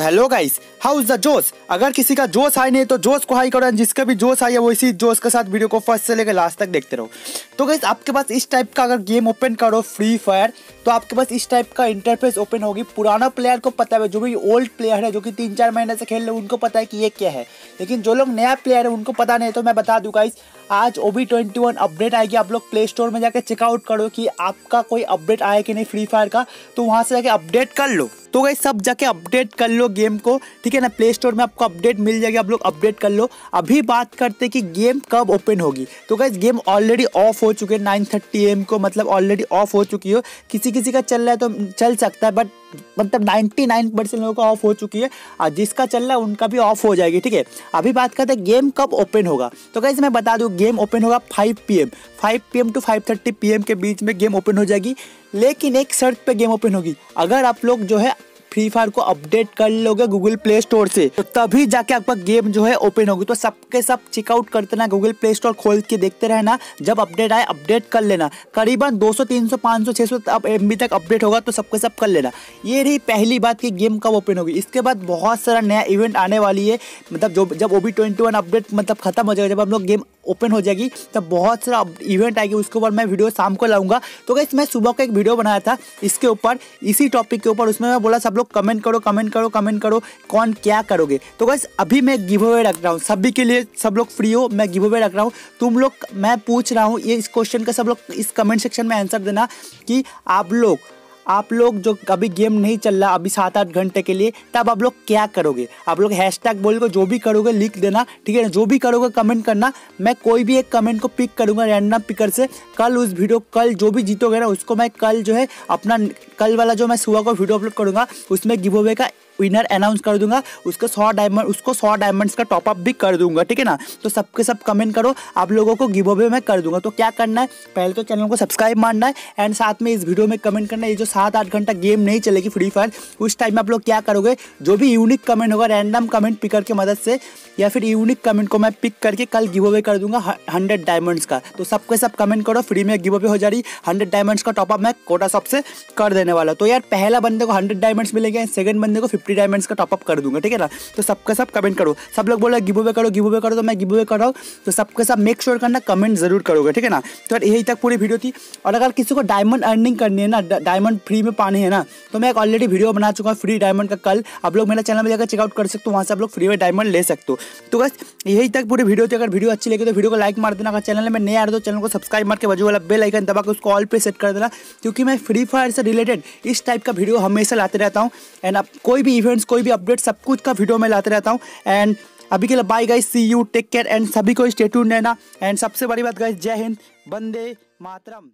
तो hello guys how is the josh अगर किसी का जोश हाई नहीं तो जोश को हाई करो जिसका भी जोश आई है वो इसी जोश के साथ वीडियो को फ़र्स्ट से लेकर लास्ट तक देखते रहो। तो गाइस आपके पास इस टाइप का अगर गेम ओपन करो फ्री फायर तो आपके पास इस टाइप का इंटरफेस ओपन होगी। पुराना प्लेयर को पता है, जो भी ओल्ड प्लेयर है, जो कि तीन चार महीने से खेल रहे उनको पता है कि ये क्या है। लेकिन जो लोग नया प्लेयर है, उनको पता नहीं तो मैं बता दूँ गाइस आज O B twenty one update आएगी। आप लोग प्ले स्टोर में जाकर चेकआउट करो कि आपका कोई अपडेट आया कि नहीं फ्री फायर का तो वहाँ से जाके अपडेट कर लो। तो गई सब जाके अपडेट कर लो गेम को, ठीक है ना? प्ले स्टोर में आपको अपडेट मिल जाएगी, आप लोग अपडेट कर लो। अभी बात करते कि गेम कब ओपन होगी। तो गई गेम ऑलरेडी ऑफ़ हो चुके हैं नाइन थर्टी एम को मतलब ऑलरेडी ऑफ़ हो चुकी हो। किसी किसी का चल रहा है तो चल सकता है बट मतलब 99 परसेंट लोगों का ऑफ़ हो चुकी है। और जिसका चल रहा है, उनका भी ऑफ़ हो जाएगी, ठीक है? अभी बात करते हैं गेम कब ओपन होगा? तो कैसे मैं बता दूँ गेम ओपन होगा 5 पीएम 5 पीएम टू 5:30 पीएम के बीच में गेम ओपन हो जाएगी, लेकिन एक शर्त पे गेम ओपन होगी। अगर आप लोग जो है फ्री फायर को अपडेट कर लोगे गूगल प्ले स्टोर से। तो तभी जाके आपका गेम जो है ओपन होगी। तो सबके सब चेकआउट करते ना गूगल प्ले स्टोर खोल के देखते रहना। जब अपडेट आए अपडेट कर लेना। करीबन 200 300 500 600 अब एम तक अपडेट होगा तो सबके सब कर लेना। ये रही पहली बात कि गेम कब ओपन होगी। इसके बाद बहुत सारा नया इवेंट आने वाली है। मतलब जो, जब ओ बी अपडेट मतलब खत्म हो जाएगा, जब हम लोग गेम ओपन हो जाएगी, तब बहुत सारा इवेंट आएगी, उसके ऊपर मैं वीडियो शाम को लाऊँगा। तो गैस मैं सुबह का एक वीडियो बनाया था, इसके ऊपर, इसी टॉपिक के ऊपर, उसमें मैं बोला, सब लोग कमेंट करो कमेंट करो कमेंट करो, कौन क्या करोगे? तो गैस अभी मैं गिव अवे रख रहा हूँ, सभी के लिए, सब लोग फ्री हो, मैं गिव अवे रख रहा हूँ। तुम लोग, मैं पूछ रहा हूँ, ये इस क्वेश्चन का सब लोग, इस कमेंट सेक्शन में आंसर देना कि आप लोग आप लोग जो अभी गेम नहीं चल रहा अभी सात आठ घंटे के लिए, तब आप लोग क्या करोगे? आप लोग हैश टैग बोल जो भी करोगे, लिख देना, ठीक है ना? जो भी करोगे कमेंट करना। मैं कोई भी एक कमेंट को पिक करूँगा रैंडम पिकर से। कल उस वीडियो कल जो भी जीतोगे ना, उसको मैं कल जो है अपना, कल वाला जो मैं सुबह को वीडियो अपलोड करूँगा, उसमें गिव अवे का विनर अनाउंस कर दूँगा, उसको सौ डायमंड उसको सौ डायमंड्स का टॉपअप भी कर दूँगा, ठीक है ना? तो सबके सब कमेंट करो, आप लोगों को गिव अवे में कर दूँगा। तो क्या करना है? पहले तो चैनल को सब्सक्राइब मारना है एंड साथ में इस वीडियो में कमेंट करना है, ये जो सात आठ घंटा गेम नहीं चलेगी फ्री फायर उस टाइम में आप लोग क्या करोगे? जो भी यूनिक कमेंट होगा रैंडम कमेंट पिकर की मदद से, या फिर यूनिक कमेंट को मैं पिक करके कल गिव अवे कर दूँगा हंड्रेड डायमंड्स का। तो सबके सब कमेंट करो फ्री में गिव अवे हो जा रही हंड्रेड डायमंड्स का टॉपअप मैं कोटा शॉप से कर देने वाला तो यार, पहला बंदे को हंड्रेड डायमंड्स मिलेंगे सेकंड बंदे को फिफ्टी डायमंड्स का टॉपअप कर दूँगा, ठीक है ना? तो सबका सब कमेंट करो। सब लोग बोला गिव अवे करो गिव अवे करो तो मैं गिव अवे कर रहा हूँ। तो सबके सब मेक श्योर करना कमेंट ज़रूर करोगे, ठीक है ना? तो यही तक पूरी वीडियो थी। और अगर किसी को डायमंड अर्निंग करनी है ना डायमंड फ्री में पानी है ना तो मैं एक ऑलरेडी वीडियो बना चुका हूँ फ्री डायमंड का कल। आप लोग मेरे चैनल में जाकर चेकआउट कर सकते हो, वहाँ से आप लोग फ्री में डायमंड ले सकते हो। तो बस, यही तक पूरी वीडियो थी। अगर वीडियो अच्छी लगी तो वीडियो को लाइक मार देना। अगर चैनल में नए आ रहा तो चैनल को सब्सक्राइब मार के बजू वाला बेल आइकन दबा के उसको ऑल पे सेट कर देना। क्योंकि मैं फ्री फायर से रिलेटेड इस टाइप का वीडियो हमेशा लाते रहता हूँ। एंड अब कोई भी इवेंट्स कोई भी अपडेट सब कुछ का वीडियो में लाते रहता हूँ। एंड अभी के लिए bye guys see you take care and सभी को स्टेट्यून रहना। एंड सबसे बड़ी बात गाइस जय हिंद बंदे मातरम।